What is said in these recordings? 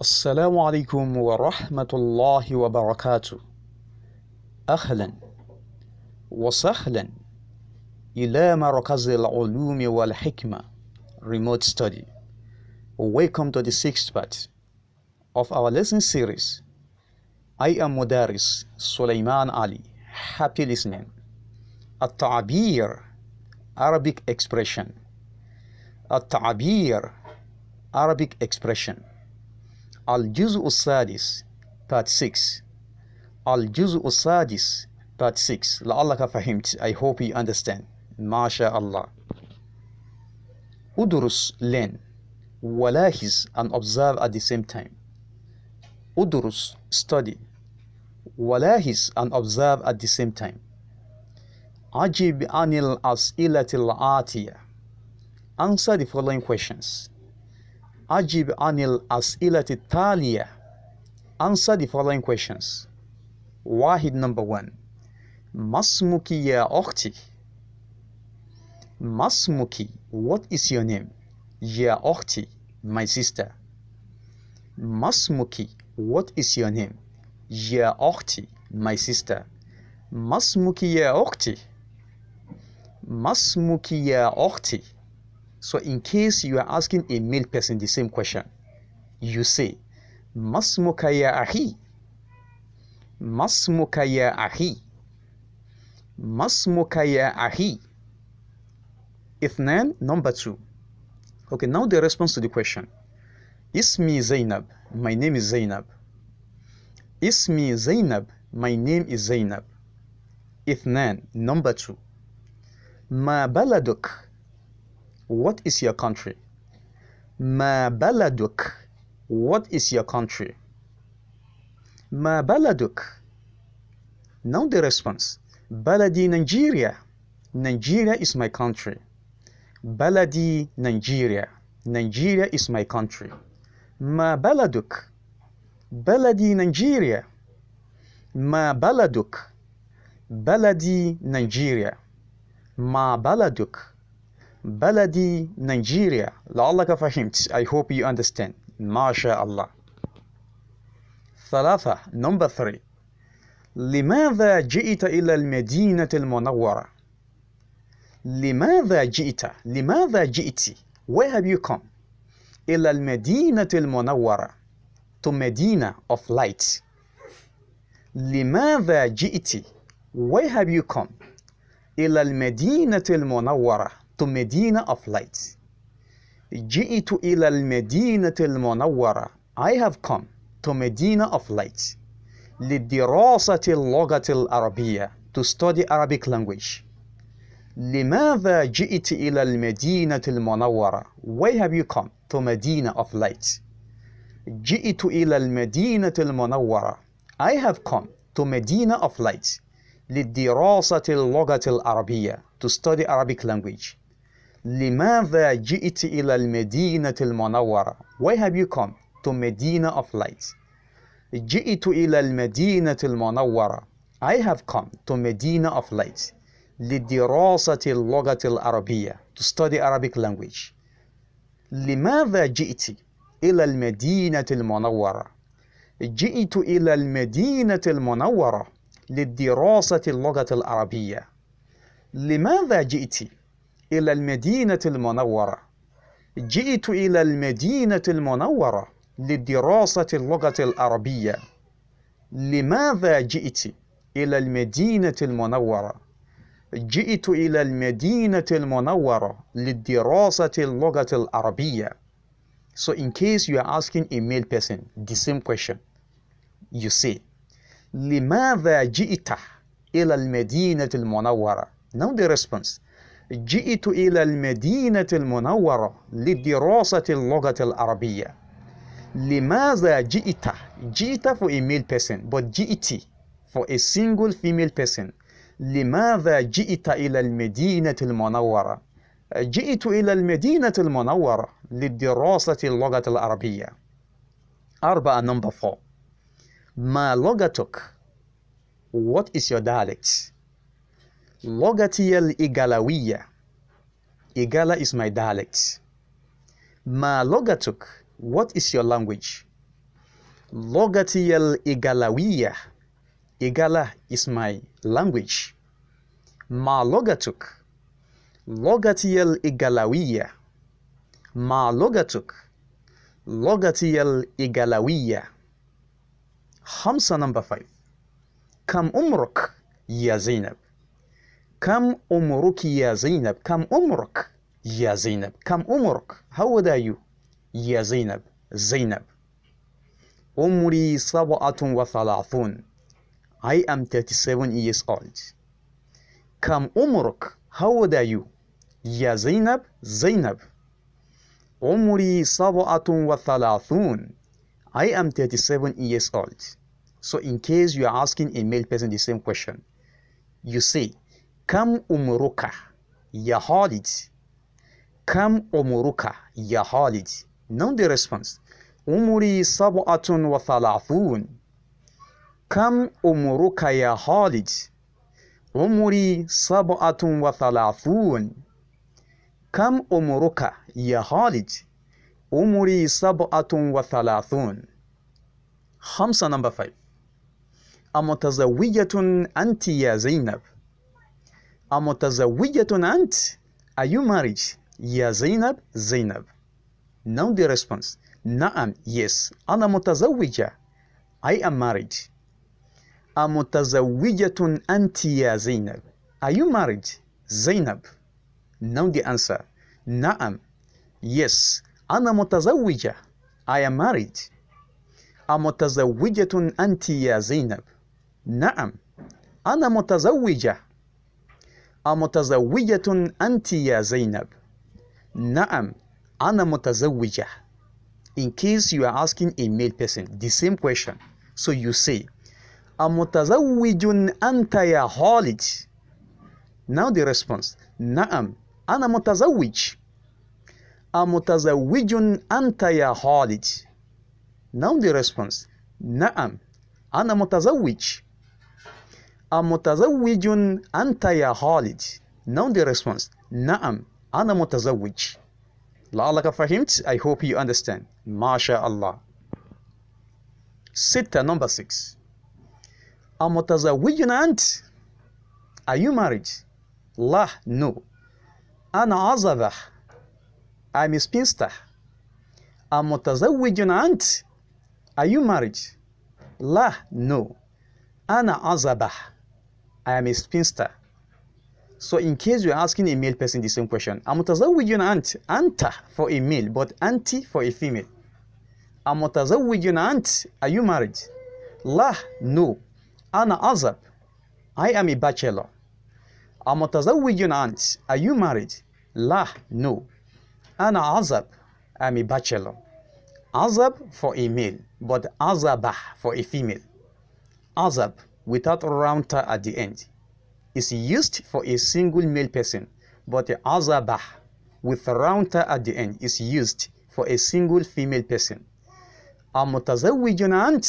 السلام عليكم ورحمة الله وبركاته أهلا وسهلا إلى مركز العلوم والحكمة Remote Study Welcome to the sixth part of our lesson series I am Mudaris Sulaiman Ali Happy listening التعبير Arabic expression التعبير Arabic expression الجزء السادس part 6 الجزء السادس part 6 لعلك فهمت I hope you understand ما شاء الله ادرس learn ولاحظ and observe at the same time ادرس study ولاحظ and observe at the same time أجب عن الأسئلة الآتية Answer the following questions أجب عن الأسئلة التالية Answer the following questions واحد number one ما اسمك يا أختي ما اسمك What is your name يا أختي My sister ما اسمك What is your name يا أختي My sister ما اسمك يا أختي ما اسمك يا أختي So in case you are asking a male person the same question, you say, Masmuka ya ahi. Masmuka ya ahi. Masmuka ya ahi. Ithnan, number two. Okay, now the response to the question. Ismi Zainab. My name is Zainab. Ismi Zainab. My name is Zainab. Ithnan, number two. Ma baladuk. What is your country? Ma baladuk. What is your country? Ma baladuk. Now the response. Baladi Nigeria. Nigeria is my country. Baladi Nigeria. Nigeria is my country. Ma baladuk. Baladi Nigeria. Ma baladuk. Baladi Nigeria. Ma baladuk. بلدي نيجيريا. لعلك فهمت. I hope you understand. ما شاء الله. ثلاثة. Number three. لماذا جئت إلى المدينة المنورة؟ لماذا جئت؟ لماذا جئت؟ Where have you come? إلى المدينة المنورة. To Medina of light. لماذا جئت؟ Where have you come? إلى المدينة المنورة. Medina of light. جئت إلى المدينة المنورة. I have come to Medina of light. لدراسة اللغة العربية to study Arabic language. لماذا جئت إلى المدينة المنورة? Why have you come to Medina of light? جئت إلى المدينة المنورة. I have come to Medina of light. لدراسة اللغة العربية to study Arabic language. لماذا جئت إلى المدينة المنورة? Why have you come to Medina of light? جئت إلى المدينة المنورة. I have come to Medina of light. لدراسة اللغة العربية to study Arabic language. لماذا جئت إلى المدينة المنورة؟ جئت إلى المدينة المنورة لدراسة اللغة العربية. لماذا جئت إلى المدينة المنورة؟ جئت إلى المدينة المنورة لدراسة اللغة العربية. لماذا جئت إلى المدينة المنورة؟ جئت إلى المدينة المنورة لدراسة اللغة العربية. So in case you are asking a male person the same question, you say, لماذا جئت إلى المدينة المنورة؟ Now the response, جئت إلى المدينة المنورة لدراسة اللغة العربية. لماذا جئت؟ جئت for a male person, but جئت for a single female person. لماذا جئت إلى المدينة المنورة؟ جئت إلى المدينة المنورة لدراسة اللغة العربية. أربعة number four. ما لغتك؟ What is your dialect? لغتي الإيغالوية. Igala is my dialect. ما لغتك? What is your language? لغتي الإيغالوية Igala is my language ما لغتك لغتي الإيغالوية ما لغتك لغتي الإيغالوية خمسة نمبر فايف كم عمرك يا زينب كم عمرك يا زينب كم عمرك يا زينب كم عمرك how old are you يا زينب زينب عمري سبعة وثلاثون I am 37 years old كم عمرك how old are you يا زينب زينب عمري سبعة وثلاثون I am 37 years old. So in case you are asking a male person the same question, you say, كم عمرك يا خالد؟ كم عمرك يا خالد؟ Now the response عمري سبعة وثلاثون. كم عمرك يا خالد؟ عمري سبعة وثلاثون. كم عمرك يا خالد؟ عمري سبعة وثلاثون. خمسة نمبر فايف أمتزوية أنت يا زينب. Amutazawijatun ant? Are you married? Ya Zainab, Zainab. Now the response. Naam, yes. Ana motazawija. I am married. Amutazawijatun anti ya Zainab. Are you married? Zainab. Now the answer. Naam. Yes. Ana motazawija. I am married. Amutazawijatun anti ya Zainab. Naam. Ana motazawija. أمتزوجة أنت يا زينب نعم أنا متزوجة In case you are asking a male person the same question so you say أمتزوج أنت يا خالد Now the response نعم أنا متزوج أمتزوج أنت يا خالد Now the response نعم أنا متزوج أمتزوج أنت يا خالد Now the response نعم أنا متزوج لعلك فهمت I hope you understand ما شاء الله ستة number 6 أمتزوج أنت Are you married? لا no أنا عزبة I'm a spinster. أمتزوج أنت؟ Are you married? لا no. أنا عزبة. I am a spinster. So in case you're asking a male person the same question, أمتزوج أنت؟ أنت for a male, but أنت for a female. أمتزوج أنت؟ Are you married? لا no. أنا عزب. I am a bachelor. أمتزوج أنت؟ Are you married? لا no. أنا عزب I'm a bachelor عزب for a male but عزبة for a female عزب without round ta at the end is used for a single male person but عزبة with round ta at the end is used for a single female person أمتزوج أنت؟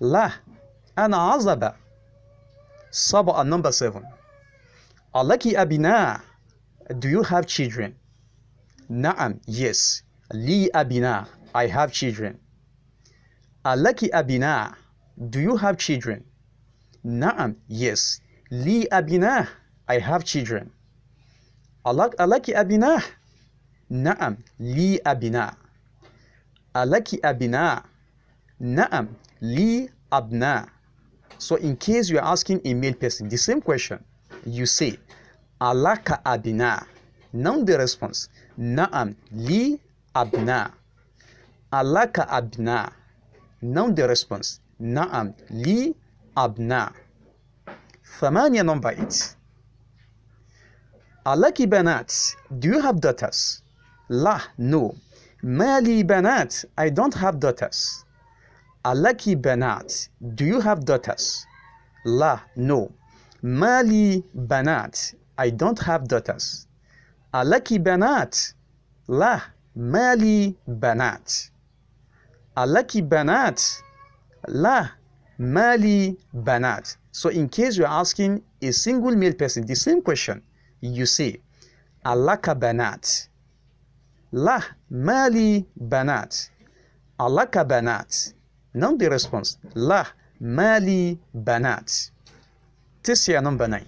لا أنا عزبة سبعة number seven ألك أبناء Do you have children? نعم yes لي أبناء I have children ألك أبناء Do you have children Na'am, yes. Li abina, I have children. Alak alaki abina. Na'am, li abina. Alaki abina. Na'am, li abna. So in case you are asking a male person the same question, you say alaka abina. Now the response, na'am, li abna. Alaka abna. Now the response, na'am, li أبناء ثمانية number 8 ألك بنات Do you have daughters? لا no ما لي بنات I don't have daughters ألك بنات Do you have daughters? لا no ما لي بنات I don't have daughters ألك بنات؟ لا ما لي بنات ألك بنات؟ لا ما لي بنات So in case you're asking a single male person the same question you say ألك بنات لا ما لي بنات ألك بنات Now the response لا ما لي بنات تسعة number 9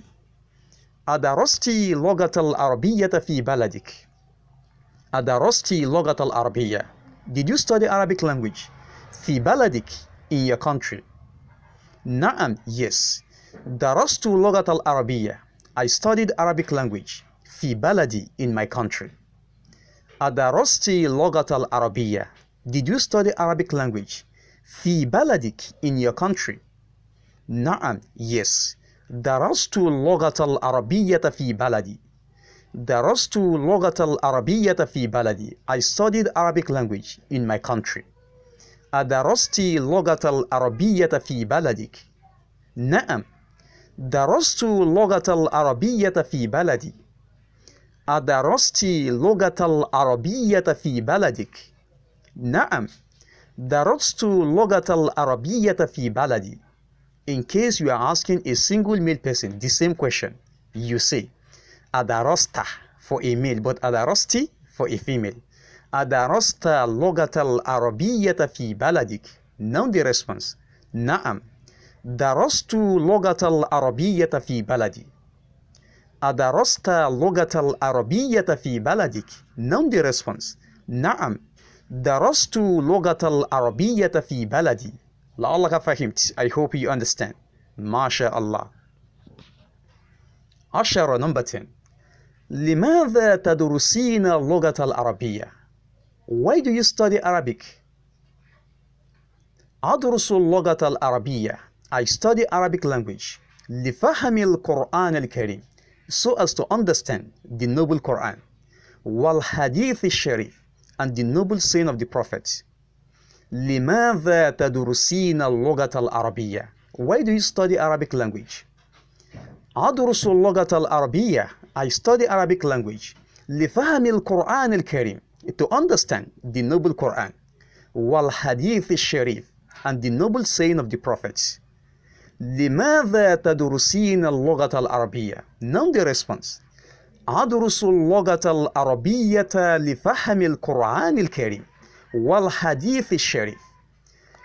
أدرست اللغة العربية في بلدك أدرست اللغة العربية Did you study Arabic language في بلدك in your country نعم yes درست اللغة العربية I studied Arabic language في بلدي in my country أدرست اللغة العربية Did you study Arabic language في بلدك in your country نعم yes درست اللغة العربية في بلدي درست اللغة العربية في بلدي I studied Arabic language in my country أدرست اللغة العربية في بلدك؟ نعم درست اللغة العربية في بلدي أدرست اللغة العربية في بلدك؟ نعم درست اللغة العربية في بلدي In case you are asking a single male person the same question, you say أدرست for a male but أدرستي for a female أدرست اللغة العربية في بلدك؟ Now the response نعم درست اللغة العربية في بلدي أدرست اللغة العربية في بلدك؟ Now the response نعم درست اللغة العربية في بلدي لعلك فهمت I hope you understand. ما شاء الله عشرة number 10 لماذا تدرسين اللغة العربية؟ Why do you study Arabic? أدرس اللغة العربية I study Arabic language لفهم القرآن الكريم so as to understand the noble Quran والحديث الشريف and the noble saying of the Prophet لماذا تدرسين اللغة العربية Why do you study Arabic language? أدرس اللغة العربية I study Arabic language لفهم القرآن الكريم to understand the noble Quran والحديث الشريف and the noble saying of the prophets لماذا تدرسين اللغة العربية Now the response أدرس اللغة العربية لفهم القرآن الكريم والحديث الشريف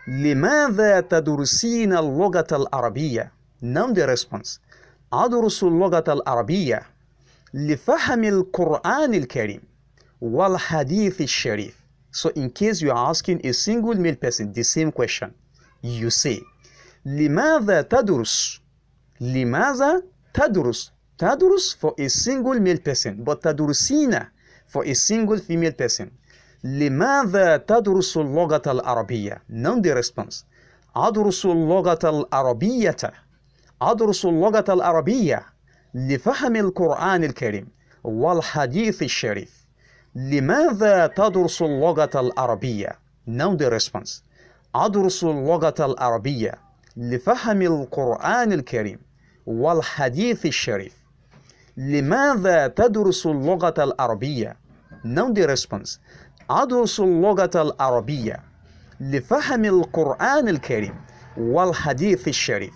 لماذا تدرسين اللغة العربية Now the response أدرس اللغة العربية لفهم القرآن الكريم والحديث الشريف. So in case you are asking a single male person the same question you say لماذا تدرس? لماذا تدرس؟ تدرس for a single male person. But تدرسين for a single female person. لماذا تدرس اللغة العربية؟ Now the response. أدرس اللغة العربية. أدرس اللغة العربية لفهم القرآن الكريم والحديث الشريف. لماذا تدرس اللغة العربية؟ Now the response. أدرس اللغة العربية لفهم القرآن الكريم والحديث الشريف. لماذا تدرس اللغة العربية؟ Now the response. أدرس اللغة العربية لفهم القرآن الكريم والحديث الشريف.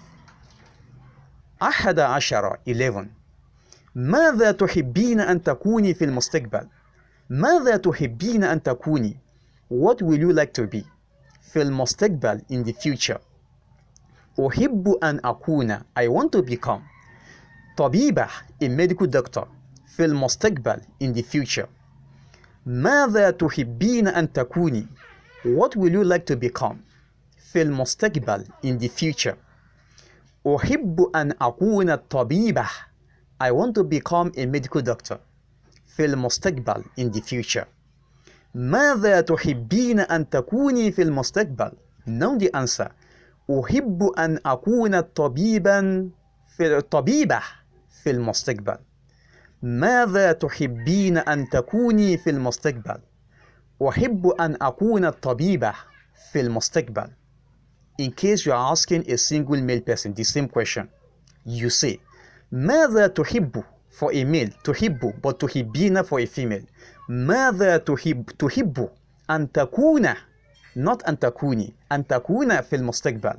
أحد عشر 11 ماذا تحبين أن تكوني في المستقبل؟ ماذا تحبين أن تكوني؟ What will you like to be؟ في المستقبل in the future أحب أن أكون I want to become طبيبة a medical doctor في المستقبل in the future ماذا تحبين أن تكوني What will you like to become في المستقبل in the future أحب أن أكون طبيبة I want to become a medical doctor في المستقبل in the future. ماذا تحبين أن تكوني في المستقبل؟ Know the answer. أحب أن أكون طبيبا في طبيبة في المستقبل. ماذا تحبين أن تكوني في المستقبل؟ أحب أن أكون طبيبة في المستقبل. In case you are asking a single male person the same question. You say ماذا تحب for a male تحب but تحبين for a female. ماذا تحب تحب أن تكون not أن تكوني أن تكون في المستقبل.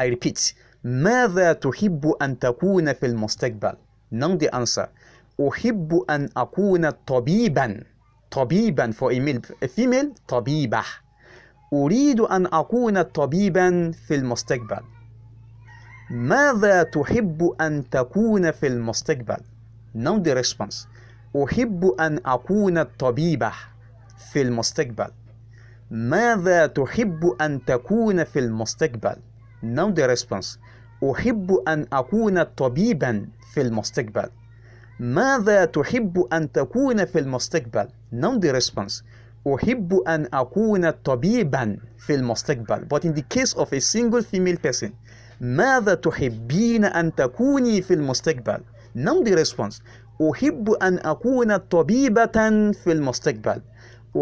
I repeat ماذا تحب أن تكون في المستقبل؟ Now the answer. أحب أن أكون طبيبا طبيبا for a male. A female طبيبة. أريد أن أكون طبيبا في المستقبل. ماذا تحب أن تكون في المستقبل؟ Now the response أحب أن أكون طبيبة في المستقبل ماذا تحب أن تكون في المستقبل؟ Now the response أحب أن أكون طبيبا في المستقبل ماذا تحب أن تكون في المستقبل؟ Now the response أحب أن أكون طبيبا في المستقبل But in the case of a single female person ماذا تحبين أن تكوني في المستقبل؟ The response أحب أن أكون طبيبة في المستقبل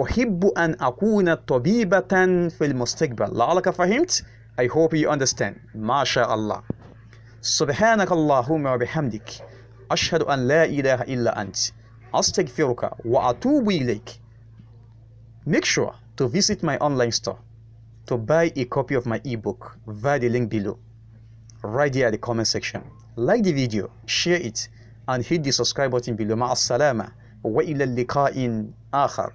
أحب أن أكون طبيبة في المستقبل لعلك فهمت؟ I hope you understand ما شاء الله سبحانك اللهم وبحمدك أشهد أن لا إله إلا أنت أستغفرك وأتوب إليك Make sure to visit my online store to buy a copy of my ebook via the link below right there at the comment section like the video share it and hit the subscribe button below مع السلامة وإلى اللقاء آخر